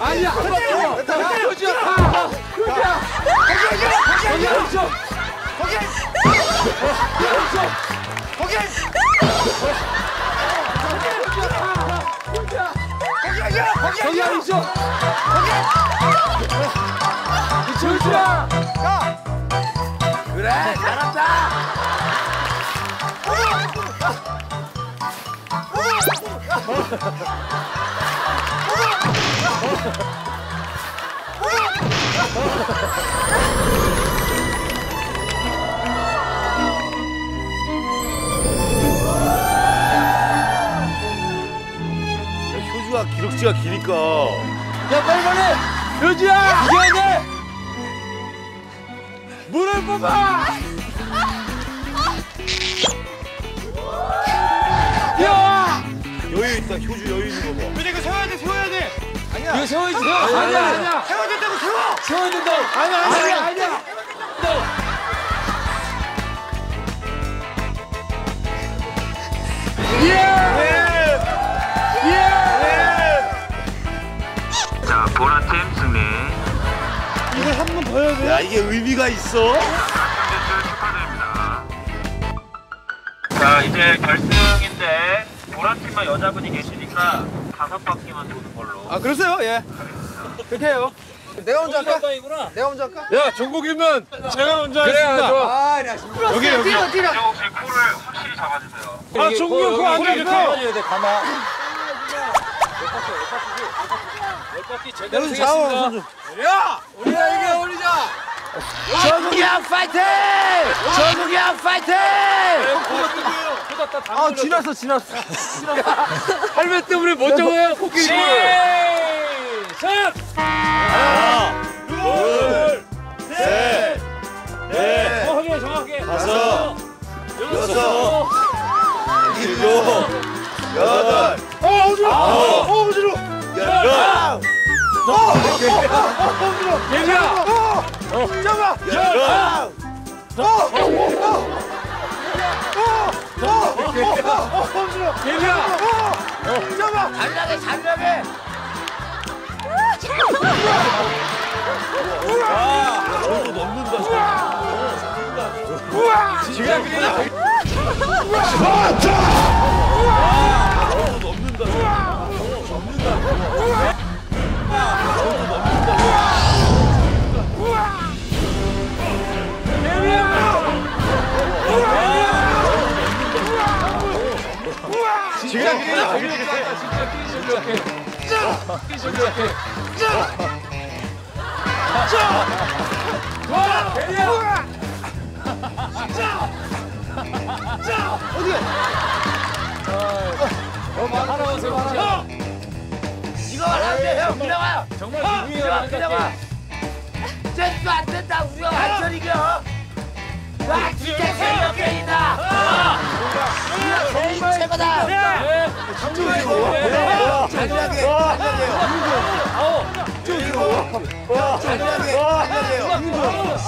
아니야. 효주야 가. 효주야. 거기야 있어. 거기야 있어. 효주야. 효주가 기록지가 기니까. 야 빨리 빨리. 효주야. 이겨야 돼. 물을 뽑아. 있다. 효주 여유 있는 거 봐. 근데 이거 세워야 돼, 세워야 돼. 이거 세워야지 세워. 아니야 아니야. 세워야 된다고 세워. 세워야 된다고. 아니야 아니야 아니야. 자, 보라팀 승리. 이걸 한번 더 해야 돼. 야 이게 의미가 있어? 축하드립니다. 자, 이제 결승인데 보라팀만 여자분이 계시니까 다섯 바퀴만 도는 걸로. 아, 그러세요? 예. 그렇게 해요. 내가 먼저 할까? 내가 먼저 할까? 야 종국이면 제가 먼저 하겠습니다. 좋아. 아, 나 진짜. 여기 여기. 뛰어, 뛰어. 이제 혹시 코를 확실히 잡아주세요. 아 종국이 형 그거 안 돼. 가만히 돼, 가만. 제대로 좌우 선수. 야 우리가 이겨 형 파이팅! 전국이 형 파이팅! 아, 지났어, 지났어. 할매 때문에 못 잡아요 코끼리. 시작. 하나, 둘, 셋, 넷, 정확하게 정확하게. 다섯, 여섯, 일곱, 여덟, 어, 어지러워. 어. 열, 얘들아. 열, 그냥 지금 그냥 이거 안 돼, 형. 그냥 와. 정말 그냥 와, 유의해야 그냥 와. 쟤도 안 된다. 우리가 완전 이겨. 와, 진짜 잘나게, 잘나게. 잘나게, 잘나게.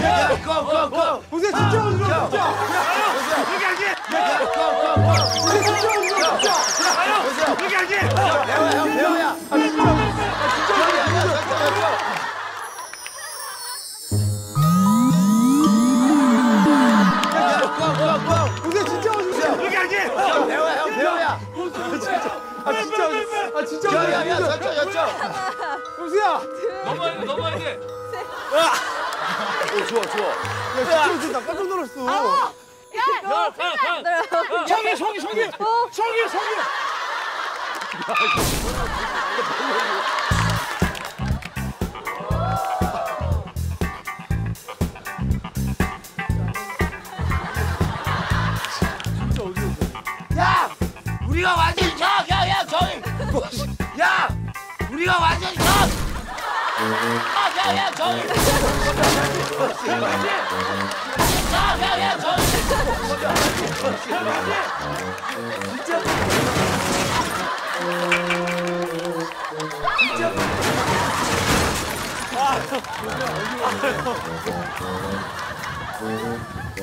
야, 고, 고, 고. 동생 진짜 어지러워. 진짜. 야, 고, 고, 고. 배워야, 형, 배워야. 진짜 야, 야, 야, 어지러워. 저쪽, 저쪽. 동생아. 넘어야 돼 넘어야 돼. 오, 좋아, 좋아. 야, 진짜 어지럽다. 깜짝 놀랐어. 성기 성기 성기 성기 성기. 야! 우리가 완전히 져! 야, 야, 저기!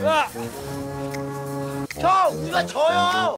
야! 형, 우리가 져요!